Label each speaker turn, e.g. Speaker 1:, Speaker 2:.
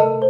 Speaker 1: you.